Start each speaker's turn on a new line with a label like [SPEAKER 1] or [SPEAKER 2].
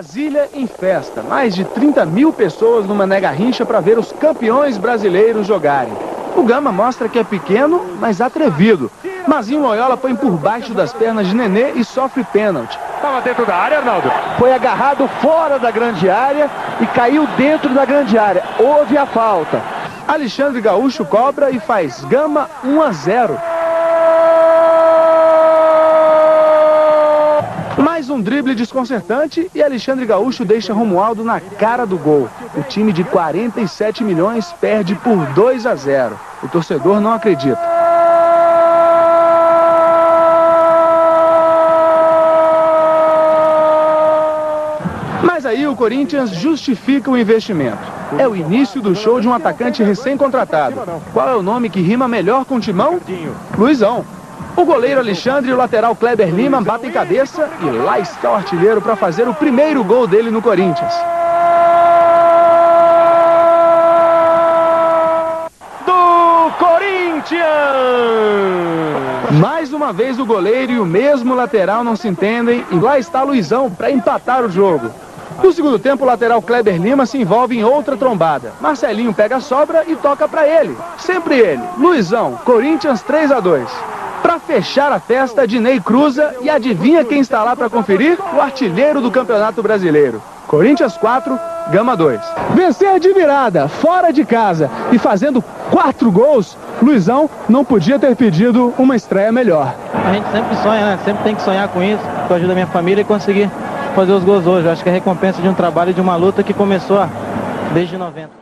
[SPEAKER 1] Brasília em festa. Mais de 30 mil pessoas no Mané Garrincha para ver os campeões brasileiros jogarem. O Gama mostra que é pequeno, mas atrevido. Mazinho Loyola põe por baixo das pernas de Nenê e sofre pênalti.
[SPEAKER 2] Estava dentro da área, Arnaldo?
[SPEAKER 3] Foi agarrado fora da grande área e caiu dentro da grande área. Houve a falta.
[SPEAKER 1] Alexandre Gaúcho cobra e faz Gama 1 a 0. Um drible desconcertante e Alexandre Gaúcho deixa Romualdo na cara do gol. O time de 47 milhões perde por 2 a 0. O torcedor não acredita. Mas aí o Corinthians justifica o investimento. É o início do show de um atacante recém-contratado. Qual é o nome que rima melhor com Timão? Luizão. O goleiro Alexandre e o lateral Kleber Lima batem cabeça e lá está o artilheiro para fazer o primeiro gol dele no Corinthians.
[SPEAKER 2] Do Corinthians!
[SPEAKER 1] Mais uma vez o goleiro e o mesmo lateral não se entendem e lá está Luizão para empatar o jogo. No segundo tempo, o lateral Kleber Lima se envolve em outra trombada. Marcelinho pega a sobra e toca para ele. Sempre ele. Luizão, Corinthians 3 a 2. Para fechar a festa, Dinei cruza e adivinha quem está lá para conferir? O artilheiro do Campeonato Brasileiro. Corinthians 4, Gama 2. Vencer de virada, fora de casa e fazendo quatro gols, Luizão não podia ter pedido uma estreia melhor.
[SPEAKER 4] A gente sempre sonha, né? Sempre tem que sonhar com isso, com a ajuda da minha família e conseguir fazer os gols hoje. Eu acho que é a recompensa de um trabalho e de uma luta que começou desde 90.